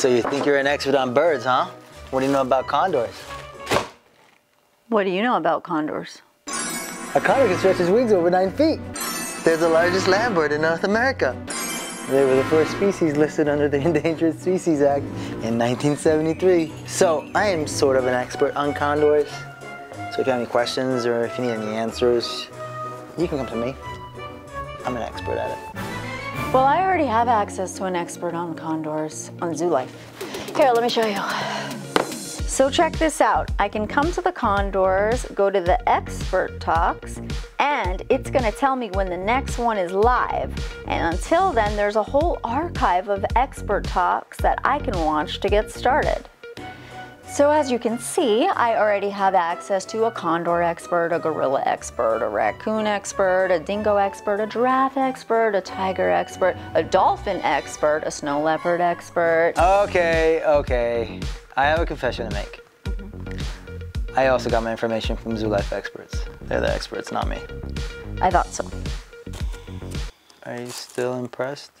So you think you're an expert on birds, huh? What do you know about condors? What do you know about condors? A condor can stretch his wings over nine feet. They're the largest land bird in North America. They were the first species listed under the Endangered Species Act in 1973. So I am sort of an expert on condors. So if you have any questions or if you need any answers, you can come to me. I'm an expert at it. Well, I already have access to an expert on condors on Zoolife. Here, let me show you. So check this out. I can come to the condors, go to the expert talks, and it's gonna tell me when the next one is live. And until then, there's a whole archive of expert talks that I can watch to get started. So as you can see, I already have access to a condor expert, a gorilla expert, a raccoon expert, a dingo expert, a giraffe expert, a tiger expert, a dolphin expert, a snow leopard expert. Okay, okay. I have a confession to make. I also got my information from Zoolife experts. They're the experts, not me. I thought so. Are you still impressed?